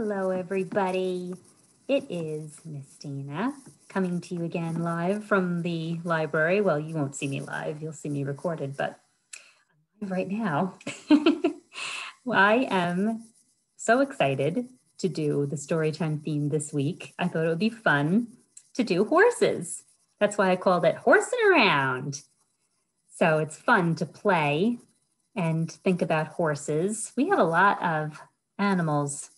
Hello, everybody. It is Miss coming to you again live from the library. Well, you won't see me live, you'll see me recorded, but right now, I am so excited to do the storytime theme this week. I thought it would be fun to do horses. That's why I called it Horsing Around. So it's fun to play and think about horses. We have a lot of animals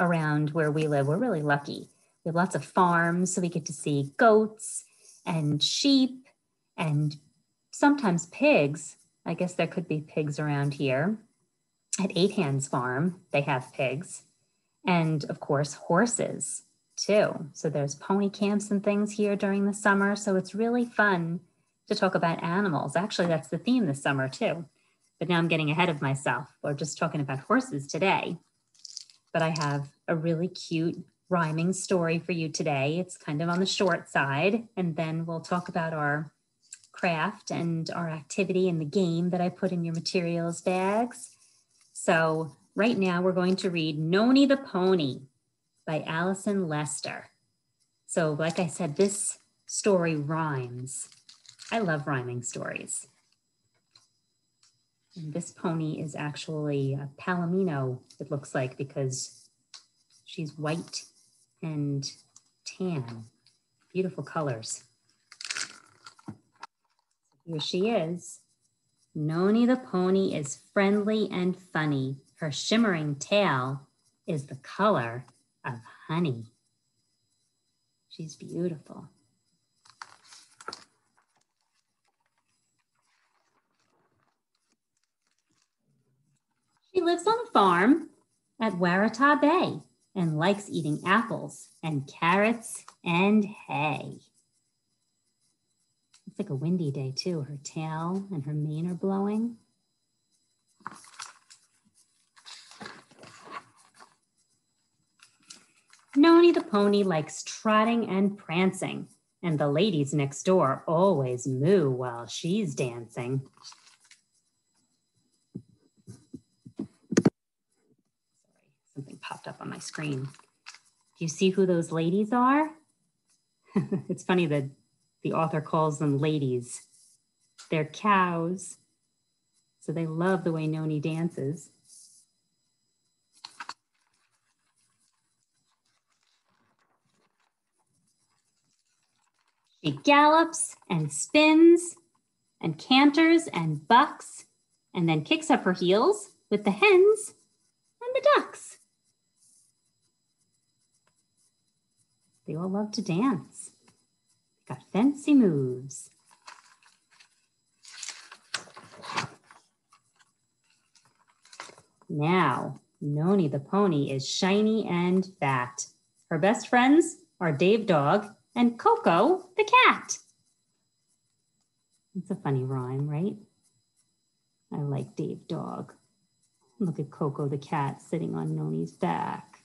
around where we live. We're really lucky. We have lots of farms, so we get to see goats and sheep and sometimes pigs. I guess there could be pigs around here. At Eight Hands Farm, they have pigs. And of course, horses too. So there's pony camps and things here during the summer. So it's really fun to talk about animals. Actually, that's the theme this summer too. But now I'm getting ahead of myself. We're just talking about horses today but I have a really cute rhyming story for you today. It's kind of on the short side, and then we'll talk about our craft and our activity and the game that I put in your materials bags. So right now we're going to read Noni the Pony by Alison Lester. So like I said, this story rhymes. I love rhyming stories. This pony is actually a Palomino, it looks like, because she's white and tan. Beautiful colors. Here she is. Noni the pony is friendly and funny. Her shimmering tail is the color of honey. She's beautiful. She lives on a farm at Waratah Bay and likes eating apples and carrots and hay. It's like a windy day too. Her tail and her mane are blowing. Noni the pony likes trotting and prancing, and the ladies next door always moo while she's dancing. Popped up on my screen. Do you see who those ladies are? it's funny that the author calls them ladies. They're cows. So they love the way Noni dances. She gallops and spins and canters and bucks and then kicks up her heels with the hens and the ducks. They all love to dance. Got fancy moves. Now, Noni the pony is shiny and fat. Her best friends are Dave Dog and Coco the cat. It's a funny rhyme, right? I like Dave Dog. Look at Coco the cat sitting on Noni's back.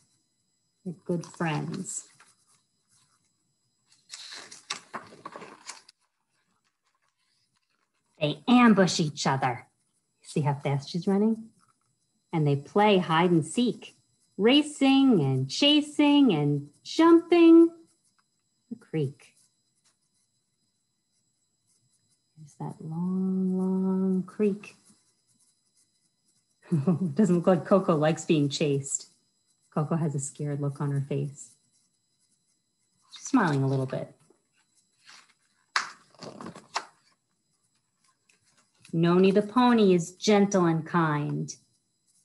They're good friends. They ambush each other. See how fast she's running? And they play hide and seek, racing and chasing and jumping the creek. There's that long, long creek. Doesn't look like Coco likes being chased. Coco has a scared look on her face. She's smiling a little bit. Noni the pony is gentle and kind.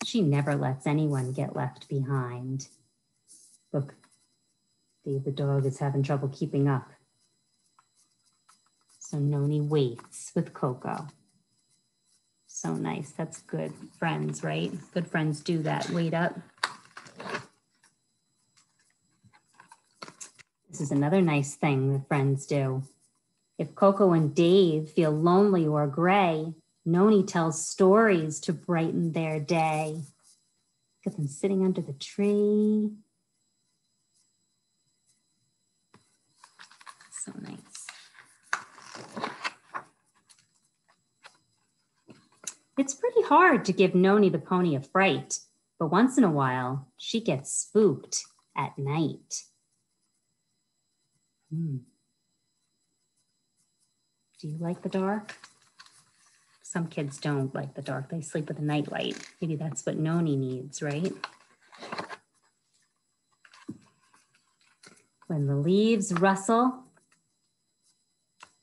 She never lets anyone get left behind. Look, Dave the dog is having trouble keeping up. So Noni waits with Coco. So nice. That's good friends, right? Good friends do that. Wait up. This is another nice thing that friends do. If Coco and Dave feel lonely or gray, Noni tells stories to brighten their day. Look at them sitting under the tree. So nice. It's pretty hard to give Noni the pony a fright, but once in a while, she gets spooked at night. Hmm. Do you like the dark? Some kids don't like the dark. They sleep with a nightlight. Maybe that's what Noni needs, right? When the leaves rustle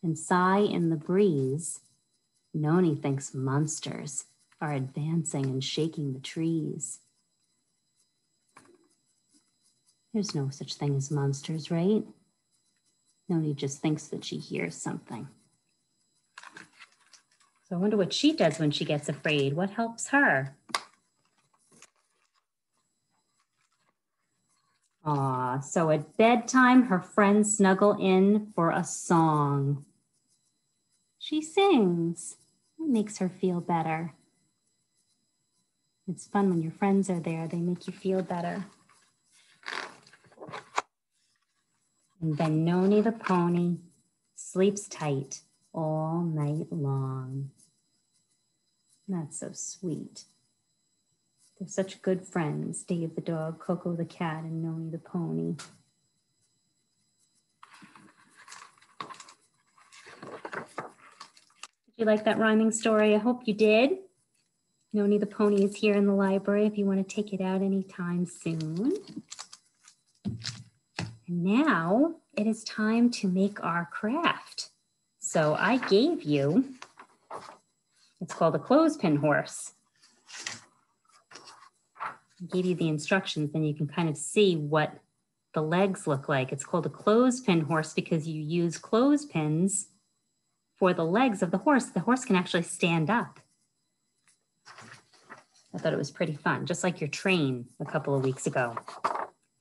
and sigh in the breeze, Noni thinks monsters are advancing and shaking the trees. There's no such thing as monsters, right? Noni just thinks that she hears something. So I wonder what she does when she gets afraid. What helps her? Ah, so at bedtime, her friends snuggle in for a song. She sings. It makes her feel better. It's fun when your friends are there, they make you feel better. And then Noni the pony sleeps tight all night long. That's so sweet. They're such good friends, Dave the dog, Coco the cat, and Noni the pony. Did you like that rhyming story? I hope you did. Noni the pony is here in the library if you want to take it out anytime soon. And now it is time to make our craft. So I gave you it's called a clothespin horse. I gave you the instructions, then you can kind of see what the legs look like. It's called a clothespin horse because you use clothespins for the legs of the horse. The horse can actually stand up. I thought it was pretty fun, just like your train a couple of weeks ago.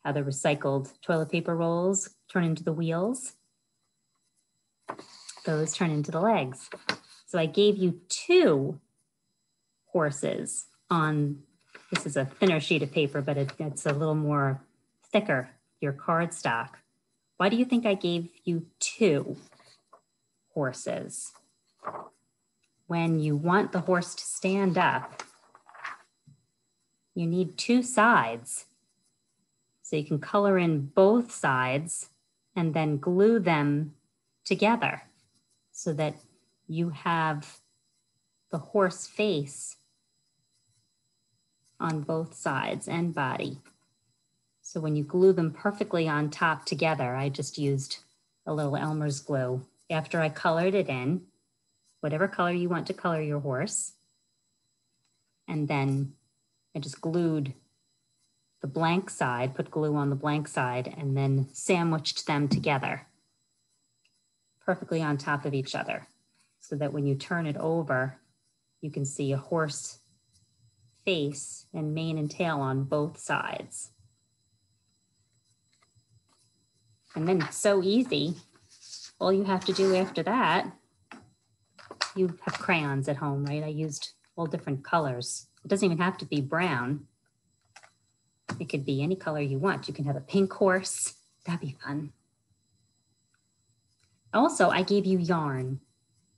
How the recycled toilet paper rolls turn into the wheels. Those turn into the legs. So I gave you two horses on, this is a thinner sheet of paper, but it, it's a little more thicker, your cardstock. Why do you think I gave you two horses? When you want the horse to stand up, you need two sides. So you can color in both sides and then glue them together so that you have the horse face on both sides and body. So when you glue them perfectly on top together, I just used a little Elmer's glue. After I colored it in, whatever color you want to color your horse, and then I just glued the blank side, put glue on the blank side, and then sandwiched them together perfectly on top of each other so that when you turn it over, you can see a horse face and mane and tail on both sides. And then so easy. All you have to do after that, you have crayons at home, right? I used all different colors. It doesn't even have to be brown. It could be any color you want. You can have a pink horse. That'd be fun. Also, I gave you yarn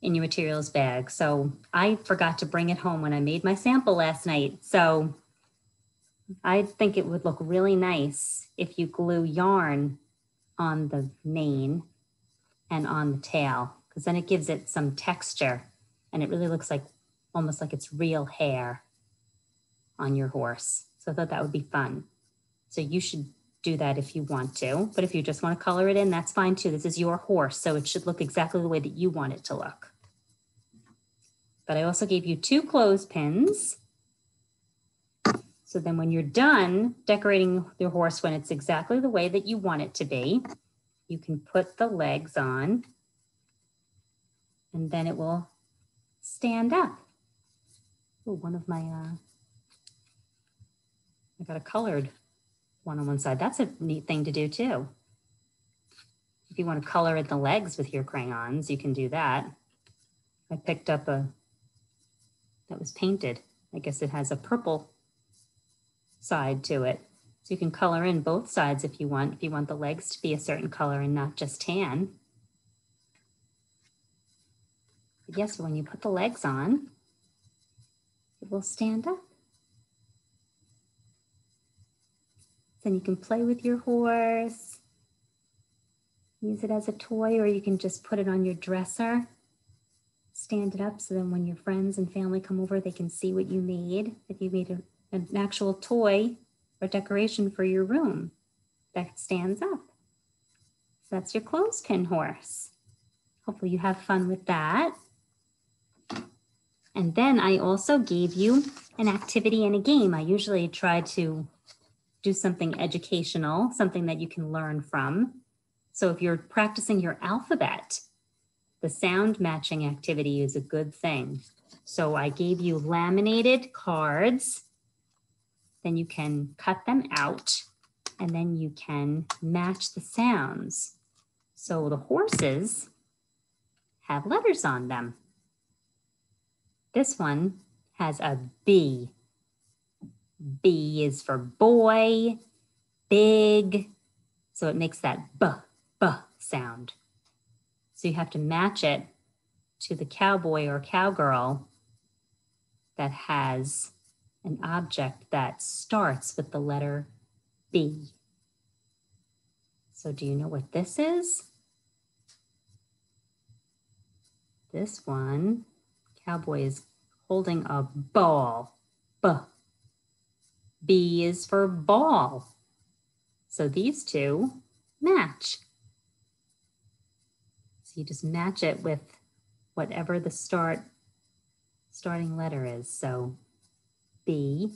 in your materials bag. So I forgot to bring it home when I made my sample last night. So I think it would look really nice if you glue yarn on the mane and on the tail, because then it gives it some texture and it really looks like almost like it's real hair on your horse. So I thought that would be fun. So you should do that if you want to, but if you just want to color it in, that's fine too. This is your horse, so it should look exactly the way that you want it to look. But I also gave you two clothespins. So then when you're done decorating your horse when it's exactly the way that you want it to be, you can put the legs on and then it will stand up. Oh, one of my, uh, I got a colored one on one side. That's a neat thing to do too. If you want to color in the legs with your crayons, you can do that. I picked up a that was painted. I guess it has a purple side to it. So you can color in both sides if you want, if you want the legs to be a certain color and not just tan. But yes, when you put the legs on, it will stand up. Then you can play with your horse, use it as a toy, or you can just put it on your dresser, stand it up so then when your friends and family come over, they can see what you made, If you made a, an actual toy or decoration for your room that stands up. So that's your clothespin horse. Hopefully you have fun with that. And then I also gave you an activity and a game. I usually try to do something educational, something that you can learn from. So if you're practicing your alphabet, the sound matching activity is a good thing. So I gave you laminated cards. Then you can cut them out and then you can match the sounds. So the horses have letters on them. This one has a B. B is for boy, big. So it makes that B, B sound. So you have to match it to the cowboy or cowgirl that has an object that starts with the letter B. So do you know what this is? This one, cowboy is holding a ball. B. B is for ball. So these two match. So you just match it with whatever the start starting letter is. So B,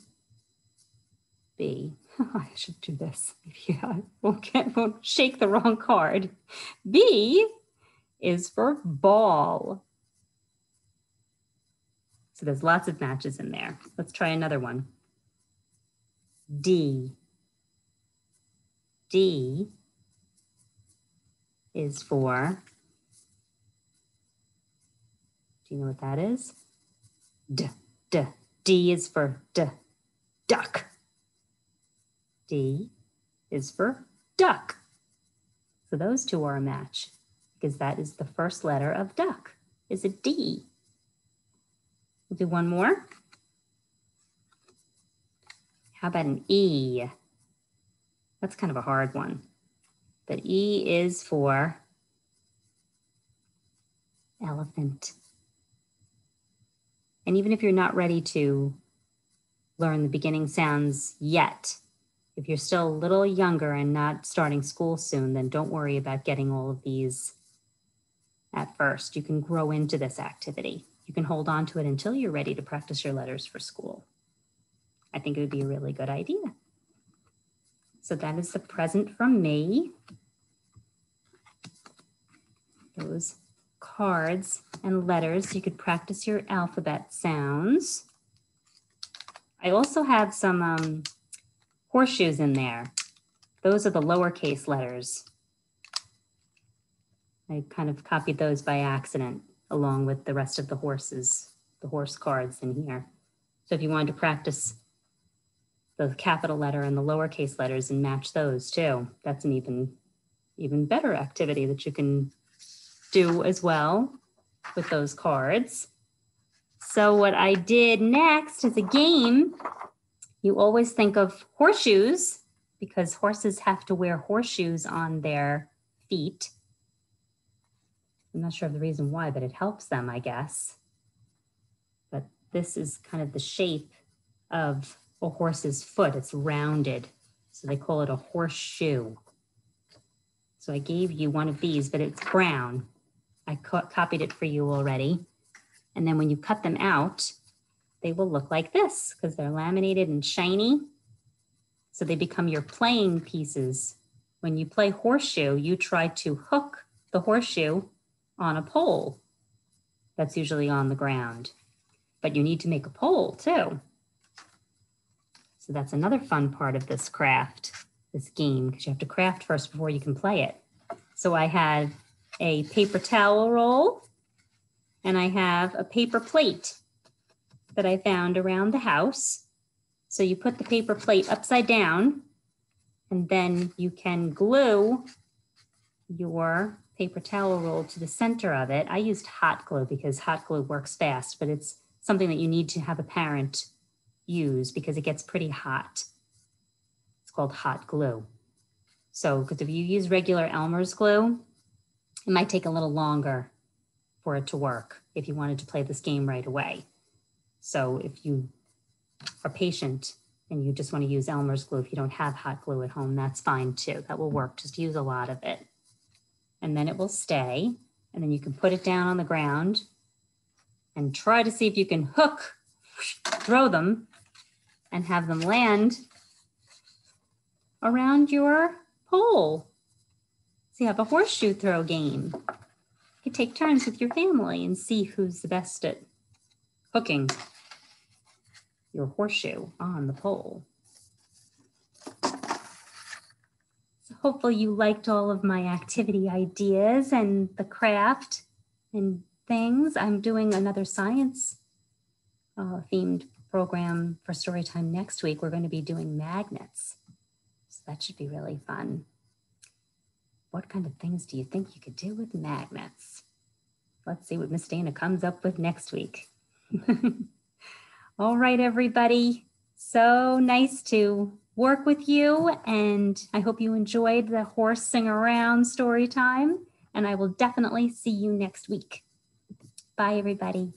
B. I should do this. Maybe I won't, get, won't shake the wrong card. B is for ball. So there's lots of matches in there. Let's try another one. D. D is for, do you know what that is? D, D. D is for D, duck. D is for duck. So those two are a match because that is the first letter of duck is a D. We'll do one more. How about an E? That's kind of a hard one. But E is for elephant. And even if you're not ready to learn the beginning sounds yet, if you're still a little younger and not starting school soon, then don't worry about getting all of these at first. You can grow into this activity you can hold on to it until you're ready to practice your letters for school. I think it would be a really good idea. So that is the present from me. Those cards and letters, you could practice your alphabet sounds. I also have some um, horseshoes in there. Those are the lowercase letters. I kind of copied those by accident along with the rest of the horses, the horse cards in here. So if you wanted to practice the capital letter and the lowercase letters and match those too, that's an even, even better activity that you can do as well with those cards. So what I did next is a game. You always think of horseshoes because horses have to wear horseshoes on their feet. I'm not sure of the reason why, but it helps them, I guess. But this is kind of the shape of a horse's foot. It's rounded. So they call it a horseshoe. So I gave you one of these, but it's brown. I co copied it for you already. And then when you cut them out, they will look like this because they're laminated and shiny. So they become your playing pieces. When you play horseshoe, you try to hook the horseshoe on a pole that's usually on the ground. But you need to make a pole too. So that's another fun part of this craft, this game, because you have to craft first before you can play it. So I have a paper towel roll and I have a paper plate that I found around the house. So you put the paper plate upside down and then you can glue your paper towel roll to the center of it. I used hot glue because hot glue works fast, but it's something that you need to have a parent use because it gets pretty hot. It's called hot glue. So, because if you use regular Elmer's glue, it might take a little longer for it to work if you wanted to play this game right away. So, if you are patient and you just want to use Elmer's glue, if you don't have hot glue at home, that's fine too. That will work. Just use a lot of it. And then it will stay. And then you can put it down on the ground and try to see if you can hook, throw them, and have them land around your pole. So you have a horseshoe throw game. You take turns with your family and see who's the best at hooking your horseshoe on the pole. So hopefully you liked all of my activity ideas and the craft and things. I'm doing another science uh, themed program for Storytime next week. We're going to be doing magnets. So that should be really fun. What kind of things do you think you could do with magnets? Let's see what Miss Dana comes up with next week. All right, everybody. So nice to work with you. And I hope you enjoyed the horsing around story time. And I will definitely see you next week. Bye, everybody.